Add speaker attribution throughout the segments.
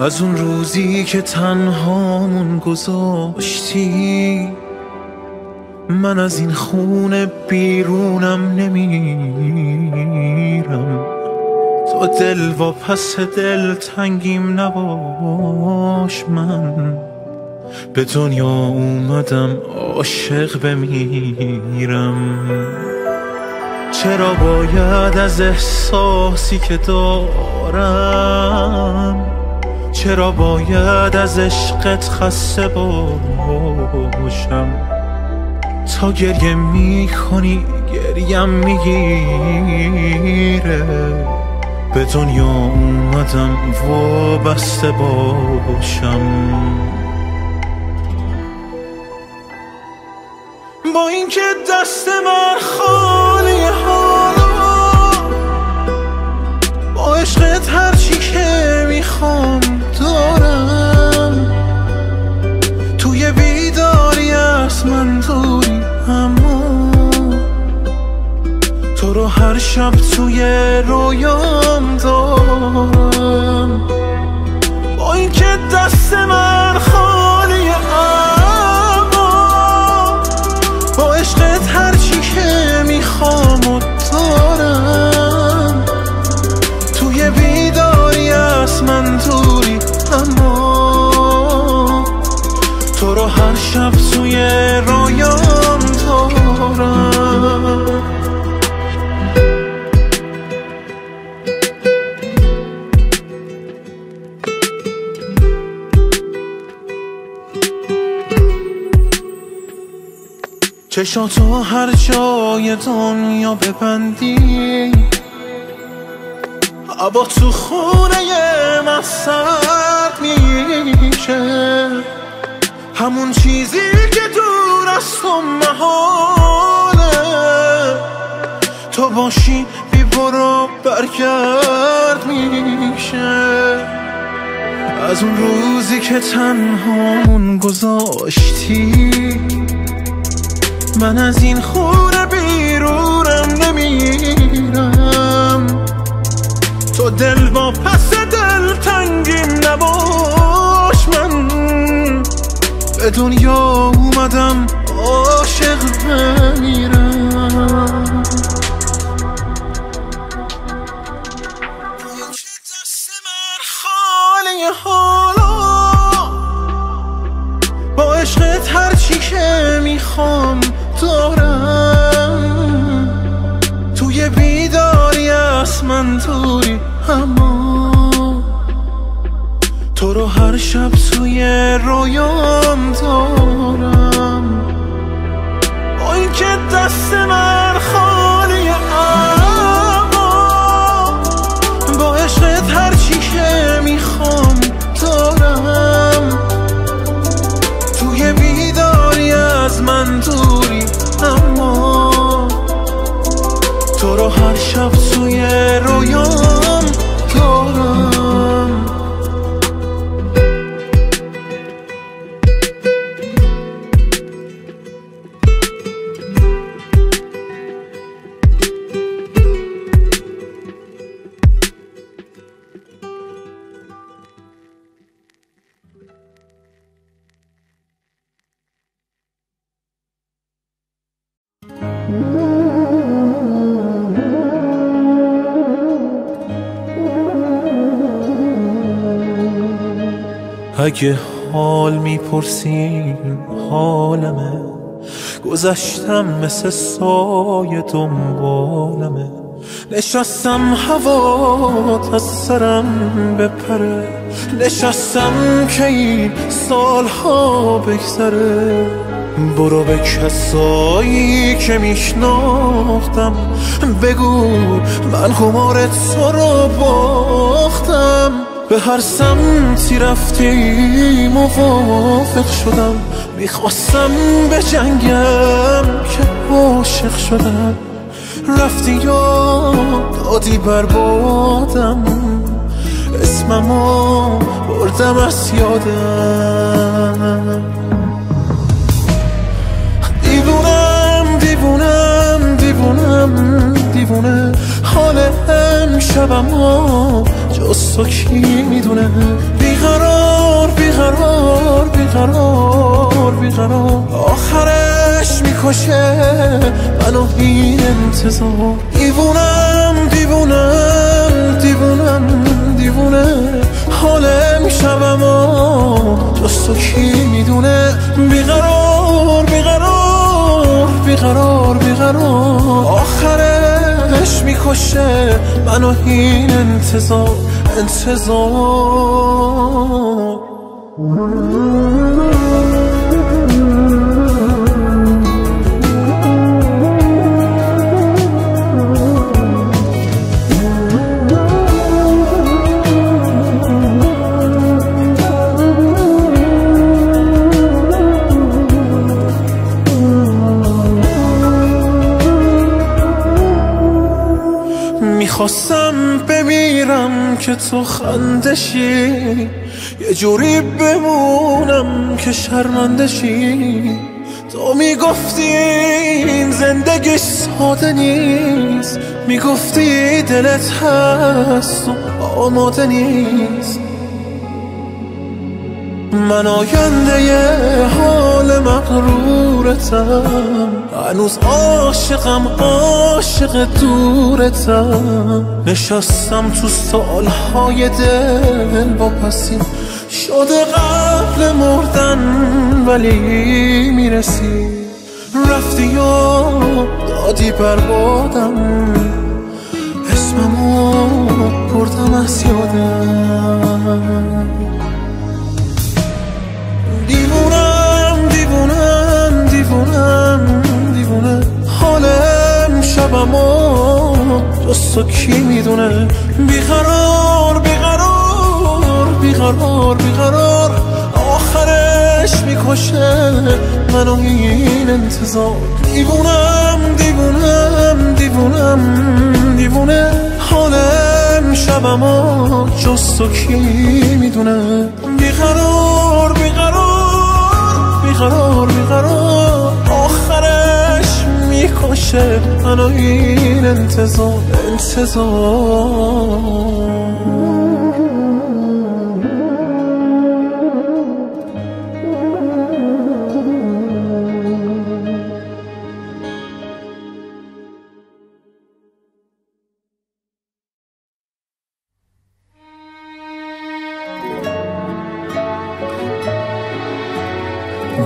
Speaker 1: از اون روزی که تنهامون گذاشتی من از این خونه بیرونم نمیرم. تو دل و پس دل تنگیم نباش من. به دنیا اومدم عاشق بمیرم. چرا باید از احساسی که دارم چرا باید از عشقت خسته باشم؟ تا گریه می‌کنی گریم می‌گیره. به دنیا اومدم وابسته باشم. با اینکه دست من خالی حالا با عشقت هرچی که می‌خوام دارم چشاتو هر جای دنیا ببندی. هوا تو خونه من سرد میشه. همون چیزی که دور از تو محاله. تو باشی بی برو برگرد میشه. از اون روزی که تنهامون گذاشتی من از این خونه بیرونم نمیرم. تو دل با پس دل تنگیم نباش من. به دنیا اومدم عاشق بمیرم من خالی حالا با عشقت هرچی که می‌خوام اما تو رو هر شب توی رویام دارم. با اینکه دست من اگه حال می‌پرسین حالمه. گذشتم مثل سایه دنبالمه. نشستم هوا از سرم بپره. نشستم که این سالها بگذره. برو به کسایی که میشناختم. بگو من خمار تو رو باختم. به هر سمتی رفتی موافق شدم. می‌خواستم به جنگم که عاشق شدم. رفتی یا دادی بربادم اسممو بردم از یادم. دیوونم دیوونم دیوونم دیوونه. حال امشبم جز تو کی می‌دونه. بیقرار بیقرار بیقرار بیقرار. آخرش می‌کشه منو این انتظار. دیوونم دیوونم دیوونم دیوونه. حال میشم و جز تو کی می‌دونه. بیقرار بیقرار بیقرار بیقرار. آخرش می‌کشه منو این انتظار. انتظار می‌خواستم که تو خندشی یه جوری بمونم که شرمندشی. تو می‌گفتی این زندگی ساده نیست می‌گفتی دلت هست و آماده نیست. من آینده حال مغرورتم. هنوز عاشقم عاشق دورتم. نشستم تو سالهای دل با پسی شده قبل مردن ولی می‌رسی رفتی و دادی بربادم اسممو بردم از یادم. حالم شبم و تو کی می‌دونه. بیقرار بیقرار بیقرار بیقرار. آخرش می‌کشه. منو این انتظار. دیوونم دیوونم دیوونم دیوونه. حالم شبم و جز تو کی می‌دونه. بیقرار بیقرار بیقرار بیقرار. می‌کشه منو این انتظار انتظار.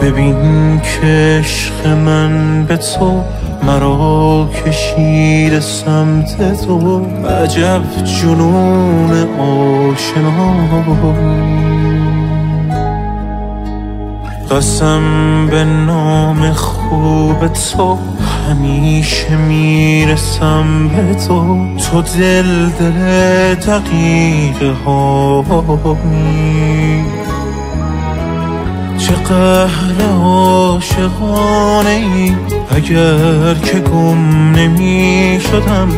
Speaker 1: ببین که عشق من به تو مرا کشید سمت تو عجب جنون آشنا. قسم به نام خوب تو همیشه می‌رسم به تو. تو دل دل دقیقه ها قهر عاشقانه ای. اگر که گم نمی شدم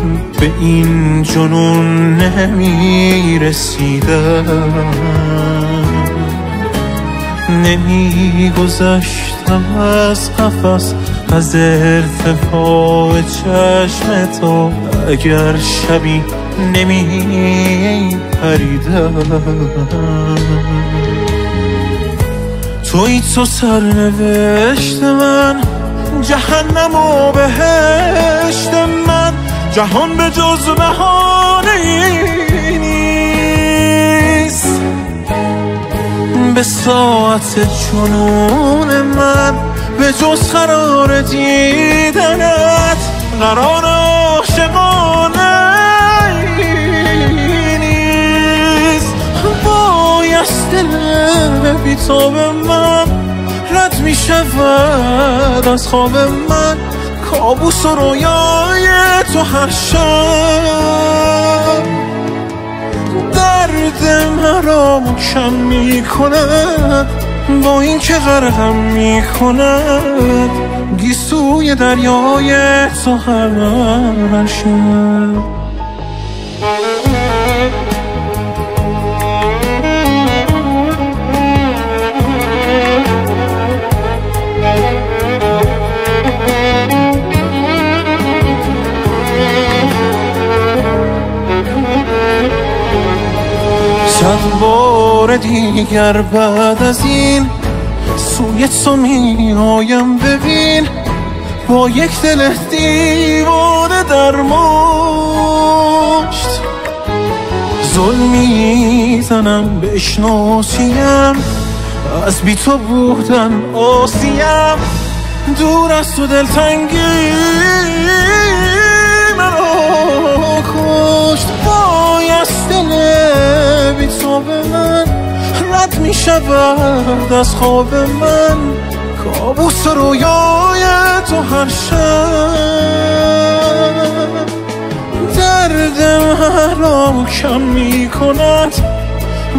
Speaker 1: به این جنون نمی رسیدم نمی گذشتم از قفص از ارتفاع چشم تو. اگر شبی نمی پریدم توی تو سرنوشت من جهنم و بهشت من. جهان به جز بهانه نیست. به ساعت جنون من به جز قرار دیدنت قرار دل بیتاب من رد می شود از خواب من. کابوس و رویای تو هر شب. درد مرا کم می کند با این که غرقم می کند. گیسوی دریای تو هر شب صد بار دیگر بعد از این سوی تو می آیم ببین. با یک دل دیوانه در مشت ظلمی زنم بشناسیم از بی تو بودن آسیم. دور از تو دلتنگی مرا کشت. بایست دل به من رد می شود از خواب من. کابوس رویای تو هر شب. درد مرا کم می کند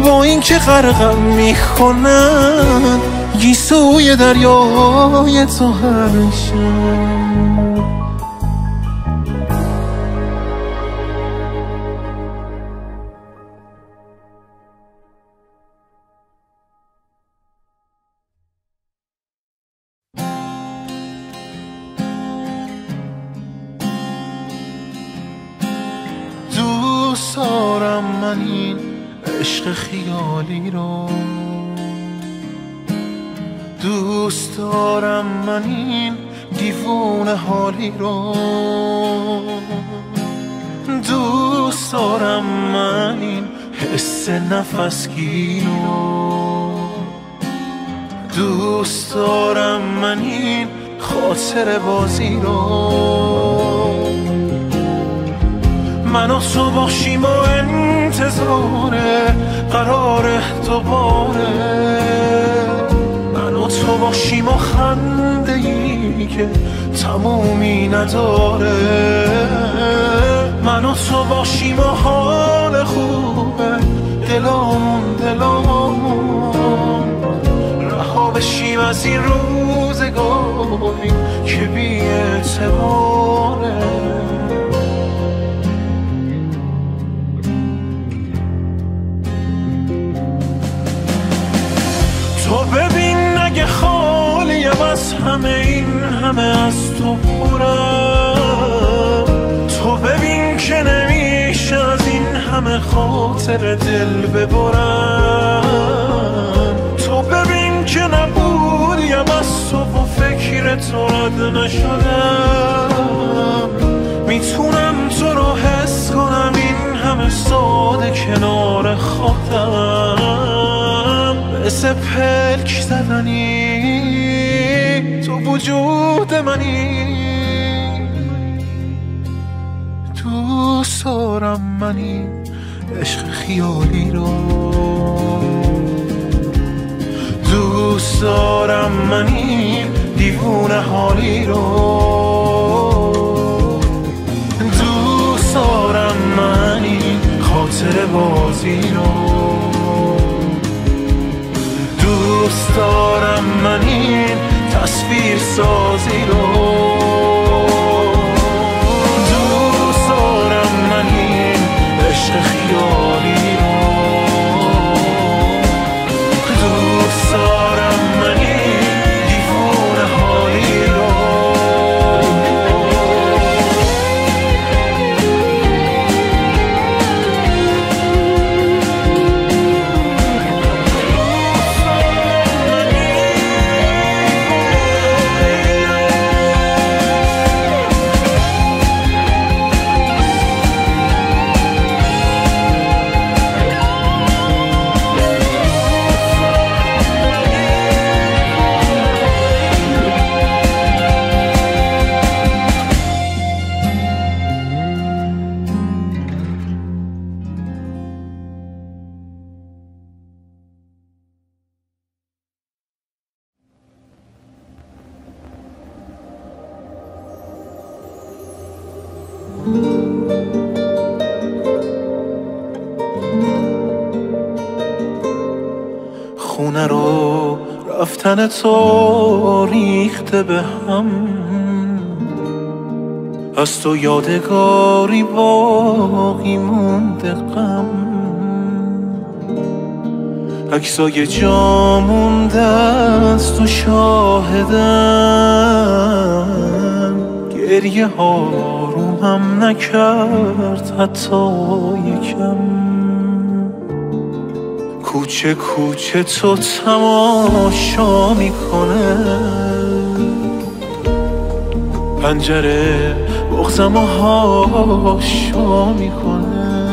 Speaker 1: با اینکه غرقم می کند گیسوی دریای تو هر شب. دوست دارم من این عشق خیالی رو. دوست دارم من این دیوونه حالی رو. دوست دارم من این حس نفسگیر رو. دوست دارم من این خاطر بازی رو. من و باشیم و انتظار قرار دوباره من و تو باشیم و خنده ای که تمومی نداره. من و تو باشیم و حال خوبه دلامون دلامون رها بشیم از این روزگاری که بی اعتباره. ببین اگه خالیم از همه این همه از تو پرم. تو ببین که نمیشه از این همه خاطر دل ببرم. تو ببین که نبودیم از تو و فکر تو رد نشدم. می‌تونم تو رو حس کنم این همه ساده کنار خودم مثل پلک زدنی تو وجود منی. دوست دارم منی عشق خیالی رو. دوست دارم منی دیوونه حالی رو. دوست دارم منی خاطر بازی رو. دوست دارم من این تصویر سازی رو. خونه رو رفتن تو ریخته به هم. از تو یادگاری باقی مونده غم. عکسای جا مونده از تو شاهدم. گریه ها رومم نکرد حتی یکم. کوچه کوچه تو تماشا می‌کنه. پنجره بغزم و هاشا می‌کنه.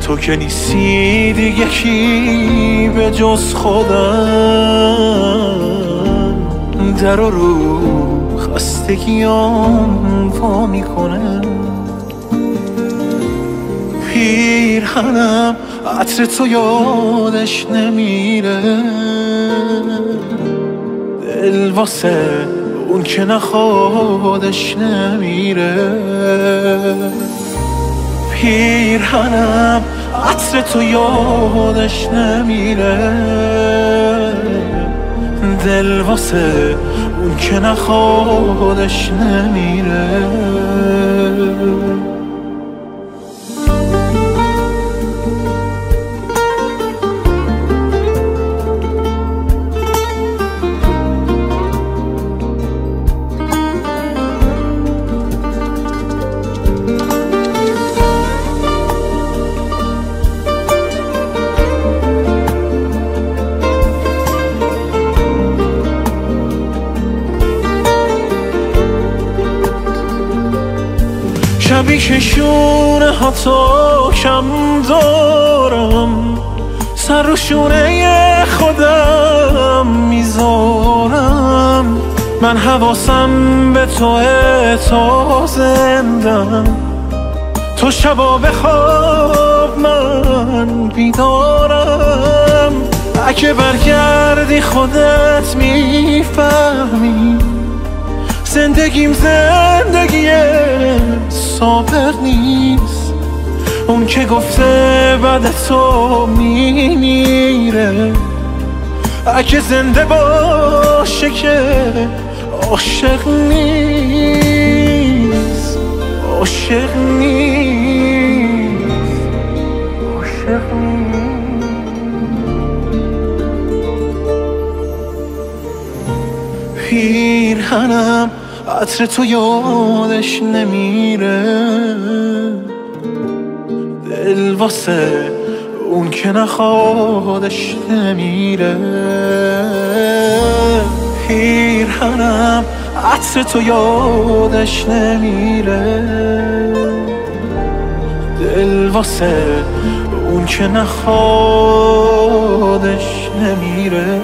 Speaker 1: تو که نیستی دیگه کی به جز خودم. در رو خستگیام وا می‌کنه. پیرهنم عطر تو یادش نمیره. دل واسه اون که نخوادش نمیره. پیرهنم عطر تو یادش نمیره. دل واسه اون که نخوادش نمیره. شونه ها تو کم دارم سر و شونه خودم می‌ذارم. من حواسم به تو تا زندم. تو شبا بخواب من بیدارم. اگه برگردی خودت می‌فهمی زندگیم زندگی صابر نیست. اون که گفته بعد تو میمیره. اگه زنده باشه که عاشق نیست. عاشق نیست. عاشق نیست. پیرهنم عطر تو یادش نمیره. دل واسه اون که نخوادش نمیره. پیرهنم عطر تو یادش نمیره. دل واسه اون که نخوادش نمیره.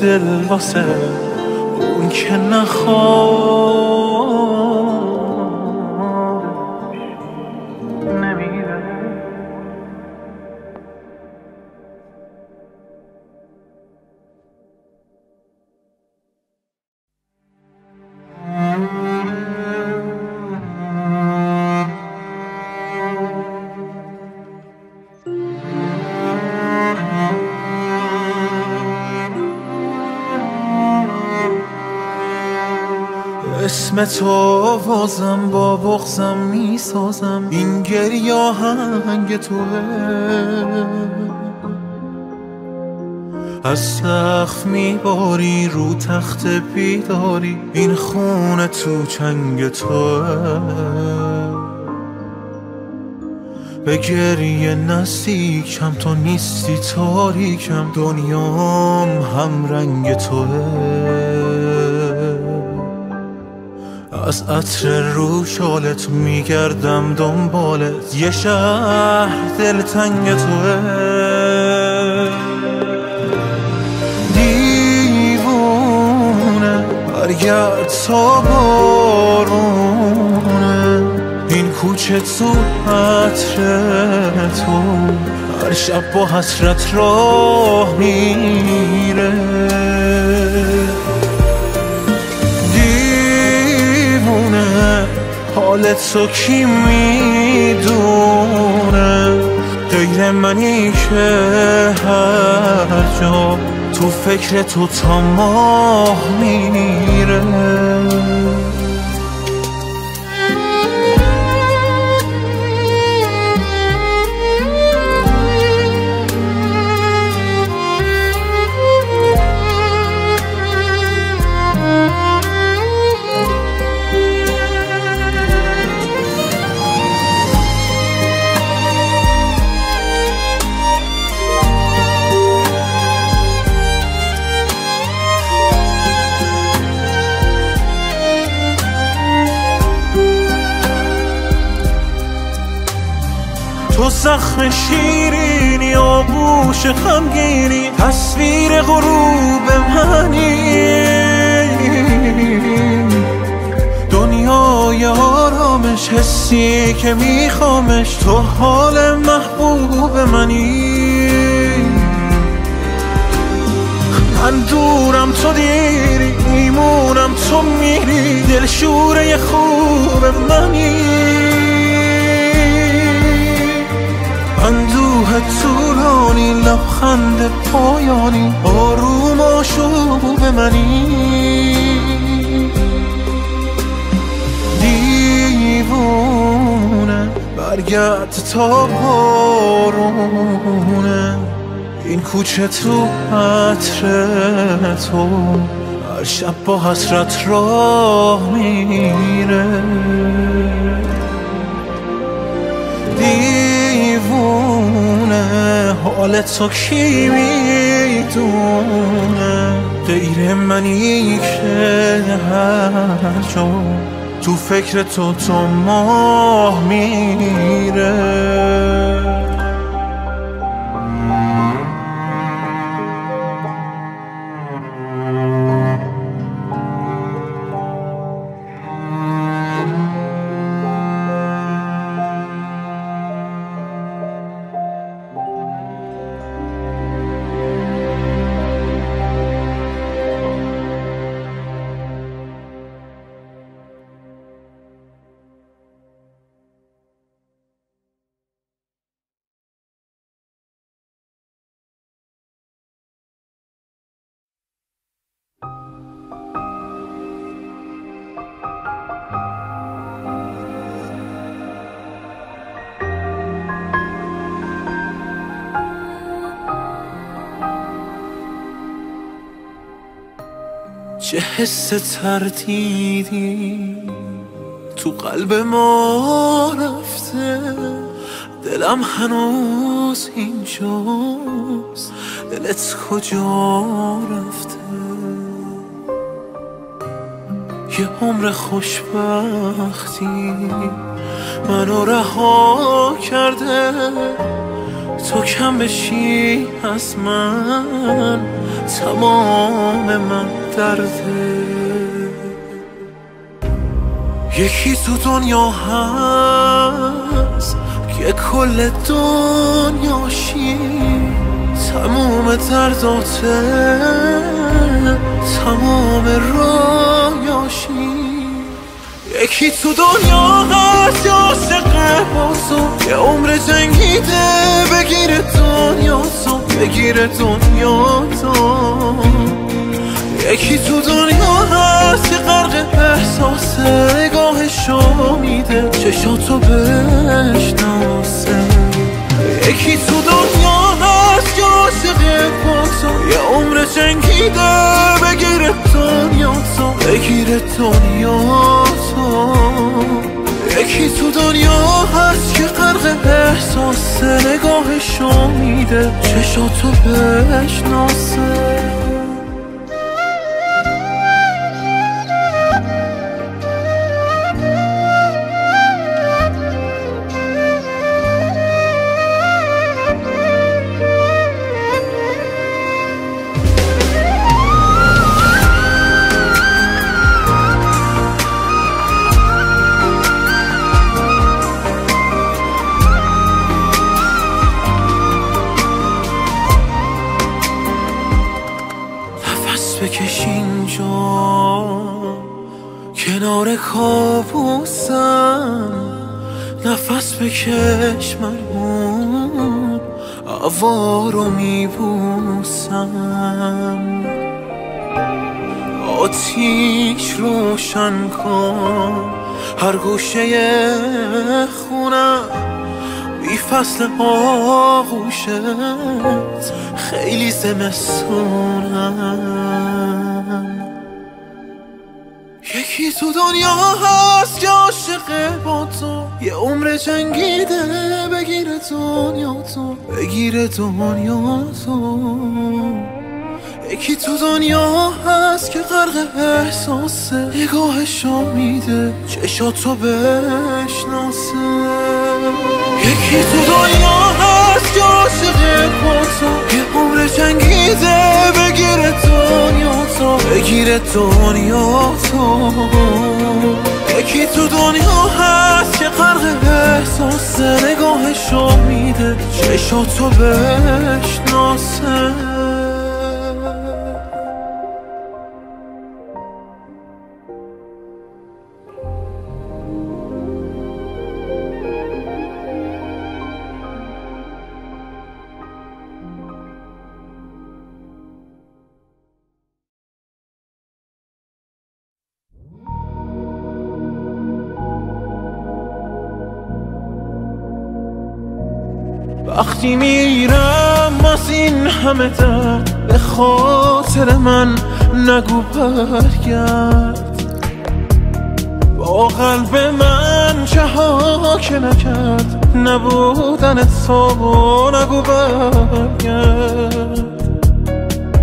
Speaker 1: دل واسه که نخواد تو بازم با بغزم می‌سازم. این گریه آهنگ توه. از سقف میباری رو تخت بیداری. این خونه تو چنگ توه. به گریه نزدیکم تو نیستی تاریکم. دنیام هم رنگ توه. از عطر رو شالت میگردم دنبالت. یه شهر دلتنگ توه. دیوونه برگرد تا بارونه. این کوچه تو عطر تو. هر شب با حسرت راه میره. حالت تو کی می‌دونه؟ غیر منی که هر جا. تو فکر تو تا ماه میره. زخم شیرینی آبوش خمگینی تصویر غروب منی. دنیای آرامش حسی که میخوامش تو حال محبوب منی. من دورم تو دیری میمونم تو میری دل شوره خوب منی. اندوه طولانی لبخند پایانی آروم آشوب منی دیوونه برگرد تا بارونه. این کوچه تو عطر تو هر شب با حسرت راه میره. دیوونه حال تو کی می‌دونه؟ غیر منی که هر جا. تو فکر تو تو ماه میره. چه حس تردیدی؟ تو قلب ما رفته. دلم هنوز اینجاست. دلت کجا رفته؟ یه عمر خوشبختی منو رها کرده. تو کم بشی از من تمام من. درده. یکی تو دنیا هست که کل دنیاشی تمام درداته تمام رایاشی. یکی تو دنیا هست یا عاشق بازو یه عمر جنگیده بگیره دنیا تو بگیره دنیا تو. یکی تو دنیا هست که غرق احساس نگاهشو میده. چشاتو بشناسه. یکی تو دنیا هست که عاشق با یه عمر جنگیده بگیره دنیا تو بگیره دنیا تو یکی تو دنیا هست که غرق احساس نگاهشو میده. چشاتو بشناسه. بکش من هوا رو میبوسم. آتیش روشن کن هر گوشه خونم بی فصل آغوشت خیلی زمستونم. تو دنیا هست که عاشق با تو. یه عمر جنگیده بگیره دنیا تو. بگیره دنیا تو. یکی تو دنیا هست که غرق احساسه. نگاهشو میده چشاتو بشناسه. یکی تو دنیا هست که عاشق با تو. یه عمر جنگیده بگیره دنیا تو بگیره دنیا تو. یکی تو دنیا هست که غرق احساس نگاهشو میده چشاتو بشناسه. وقتی میرم از این همه درد به خاطر من نگو برگرد. با قلب من چه ها که نکرد نبودن تو نگو برگرد.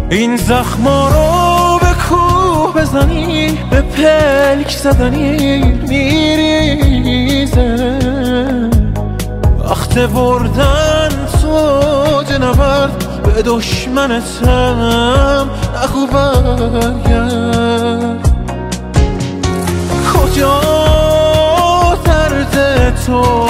Speaker 1: این زخما رو به کوه بزنی به پلک زدنی میریزه. وقت بردن تو نبرد به دشمنتم نگو برگرد. کجا درد تو؟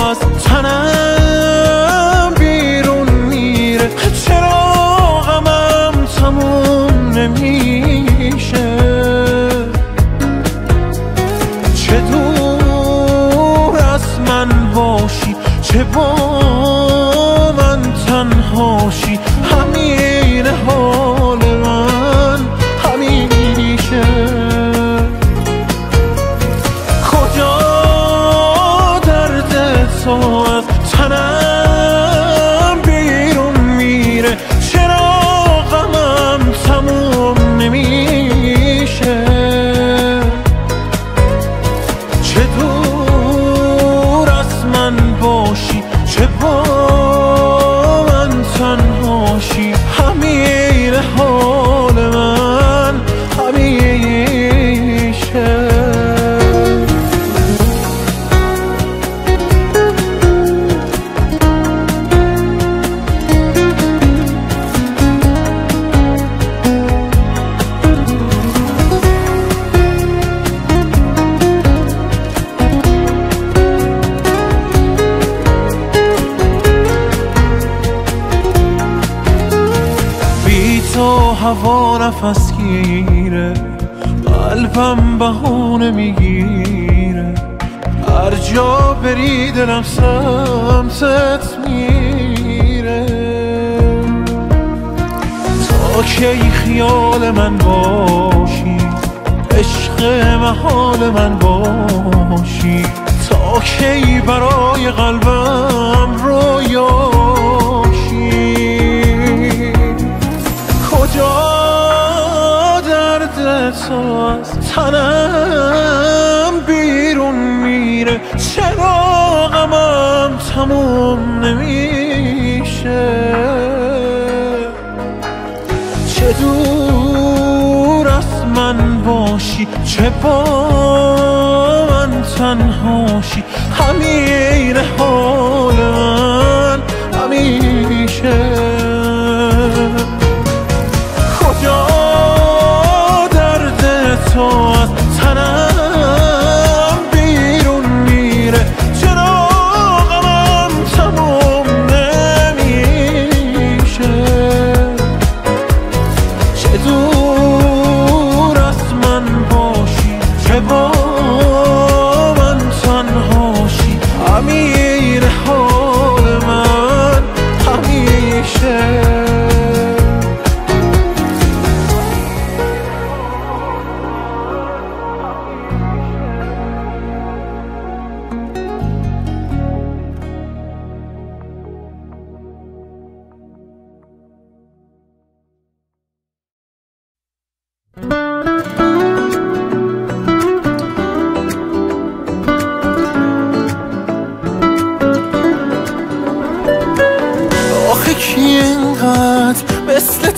Speaker 1: دلم سمتت میره. تا کی خیال من باشی عشق محال من باشی. تا کی برای قلبم رویاشی کجا درد تو از تنم؟ تموم نمیشه. چه دور از من باشی چه با من تنهاشی همین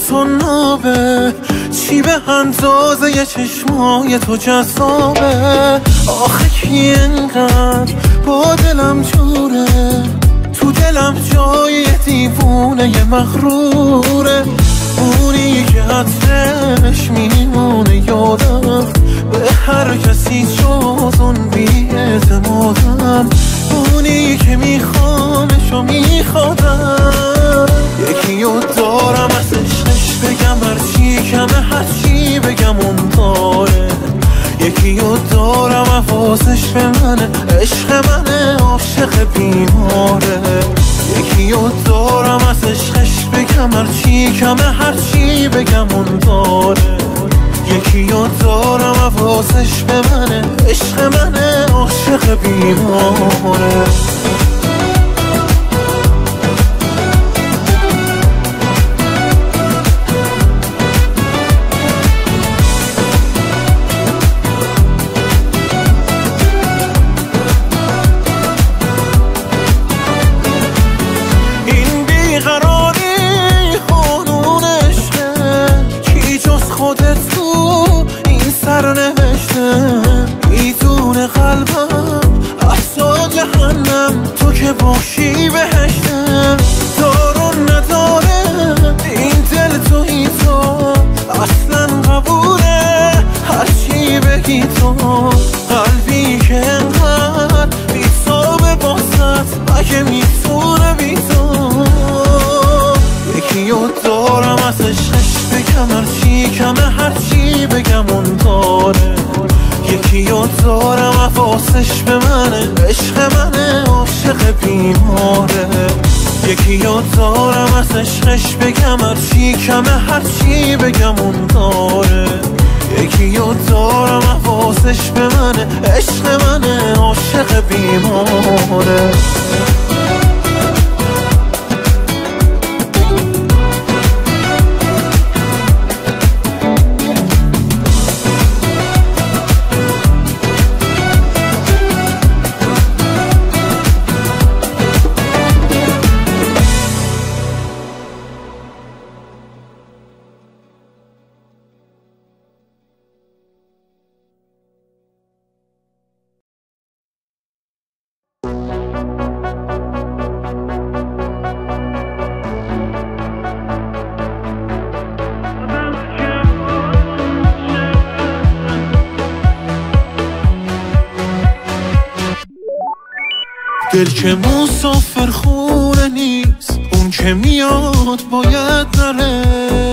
Speaker 1: تو نابه. چی به اندازه چشمای تو جذابه؟ آخه کی اینقدر با دلم جوره؟ تو دلم جای دیوونه مغروره. اونی که عطرش میمونه یادم. به هر کسی جز اون اعتمادم. اونی که میخوامش و میخوادم. یکی دارم از عشقش بگم هرچی کمه هرچی بگم اون داره یکی دارم حواسش به منه عشق منه عاشق بیماره. یکی دارم از عشقش بگم هرچی کمه هرچی بگم اون داره یکی دارم حواسش به منه عشق منه عاشق بیماره. دل که مسافر خونه نیست اون که میاد باید نره.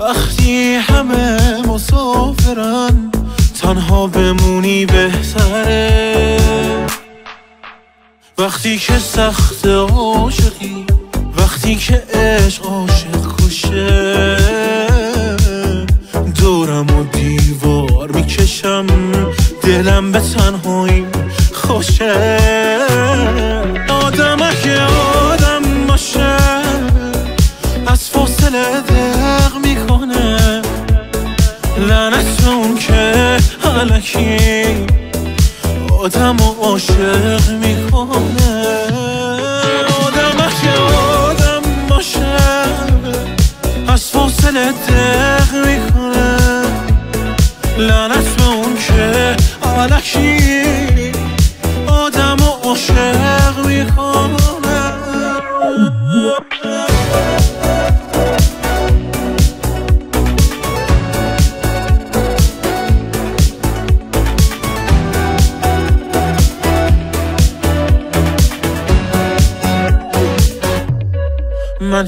Speaker 1: وقتی همه مسافرن تنها بمونی بهتره. وقتی که سخت عاشقی وقتی که عشق عاشق کشه دورم و دیوار می‌کشم دلم به تنهایی خوشه آدم اگه آدم باشه از فاصله دق می‌کنه. لعنت اون که علکی آدم و عاشق می‌کنه. آدم اگه آدم باشه از فاصله دق می‌کنه. لعنت اون که علکی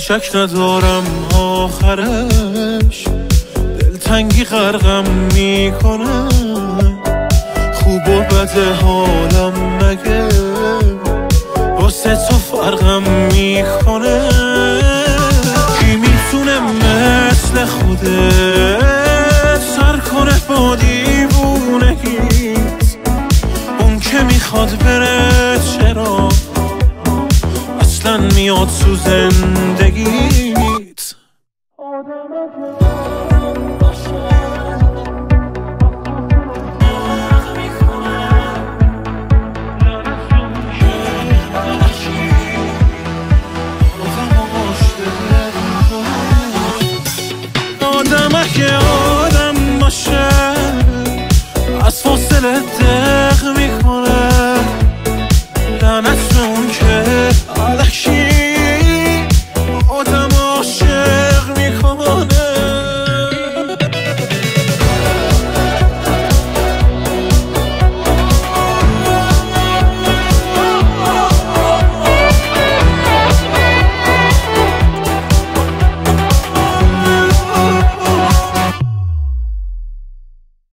Speaker 1: شک ندارم آخرش. دلتنگی غرقم می‌کنه. خوب و بد حالم مگه؟ واسه تو فرقم می‌کنه. کی می‌تونه مثل خودت